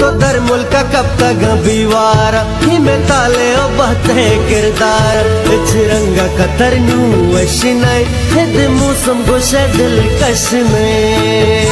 तो दर मुल्क कब तक बीवार ही में ताले ओ बहते किरदार। चिरंगा कतर नू वशनाई हिद मौसम गोशे दिल कश में